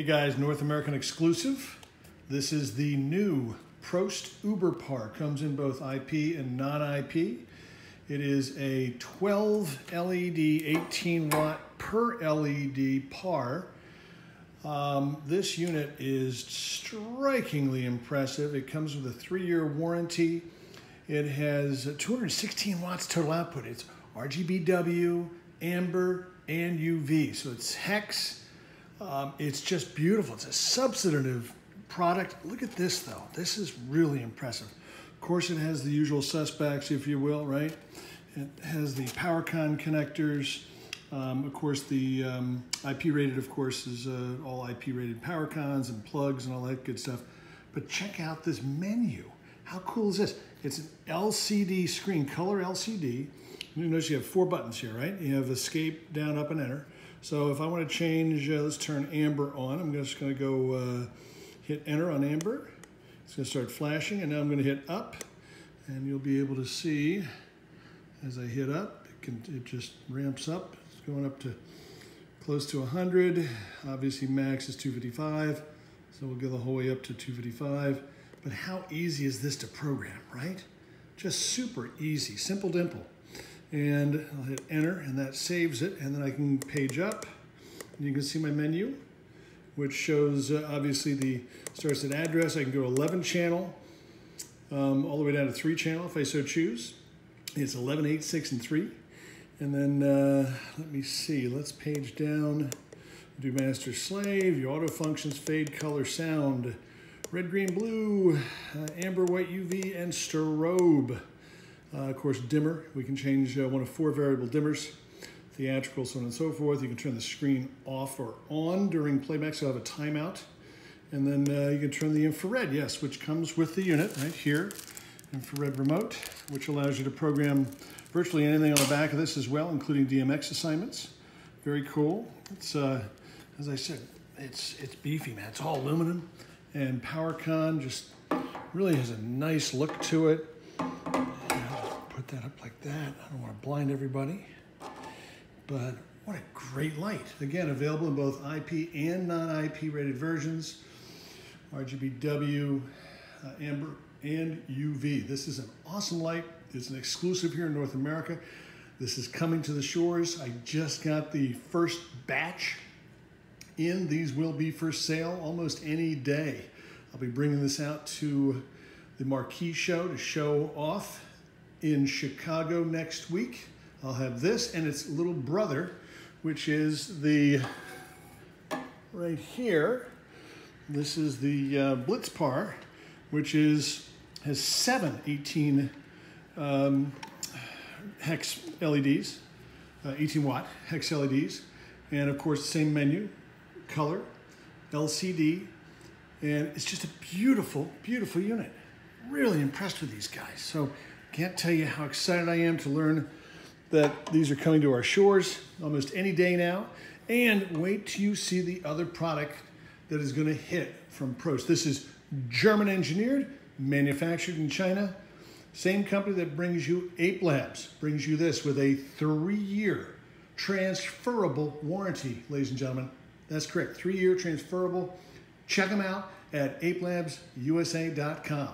Hey guys, North American exclusive. This is the new Prost Uber Par. Comes in both IP and non-IP. It is a 12 LED, 18 watt per LED par. Um, this unit is strikingly impressive. It comes with a three-year warranty. It has 216 watts total output. It's RGBW, amber, and UV. So it's hex. Um, it's just beautiful. It's a substantive product. Look at this though. This is really impressive. Of course, it has the usual suspects, if you will, right? It has the PowerCon connectors. Um, of course, the um, IP rated, of course, is uh, all IP rated PowerCons and plugs and all that good stuff. But check out this menu. How cool is this? It's an LCD screen, color LCD. You notice you have four buttons here, right? You have escape, down, up, and enter. So if I want to change, uh, let's turn amber on. I'm just going to go uh, hit enter on amber. It's going to start flashing, and now I'm going to hit up, and you'll be able to see as I hit up, it, can, it just ramps up. It's going up to close to 100. Obviously, max is 255, so we'll go the whole way up to 255. But how easy is this to program, right? Just super easy, simple dimple. And I'll hit enter and that saves it. And then I can page up and you can see my menu, which shows uh, obviously the starts at address. I can go 11 channel um, all the way down to three channel if I so choose. It's 11, 8, 6, and 3. And then uh, let me see, let's page down, do master slave, your auto functions, fade, color, sound, red, green, blue, uh, amber, white, UV, and strobe. Uh, of course, dimmer, we can change uh, one of four variable dimmers, theatrical, so on and so forth. You can turn the screen off or on during playback, so have a timeout. And then uh, you can turn the infrared, yes, which comes with the unit right here, infrared remote, which allows you to program virtually anything on the back of this as well, including DMX assignments. Very cool. It's, uh, as I said, it's, it's beefy, man. It's all aluminum. And PowerCon just really has a nice look to it. That up like that. I don't want to blind everybody. But what a great light. Again, available in both IP and non-IP rated versions. RGBW, uh, amber, and UV. This is an awesome light. It's an exclusive here in North America. This is coming to the shores. I just got the first batch in. These will be for sale almost any day. I'll be bringing this out to the Marquee Show to show off in Chicago next week. I'll have this and its little brother, which is the, right here, this is the uh, Blitzpar, which is has seven 18 um, hex LEDs, uh, 18 watt hex LEDs, and of course same menu, color, LCD, and it's just a beautiful, beautiful unit. Really impressed with these guys. So can't tell you how excited I am to learn that these are coming to our shores almost any day now. And wait till you see the other product that is going to hit from Prost. This is German engineered, manufactured in China. Same company that brings you Ape Labs brings you this with a three-year transferable warranty, ladies and gentlemen. That's correct, three-year transferable. Check them out at apelabsusa.com.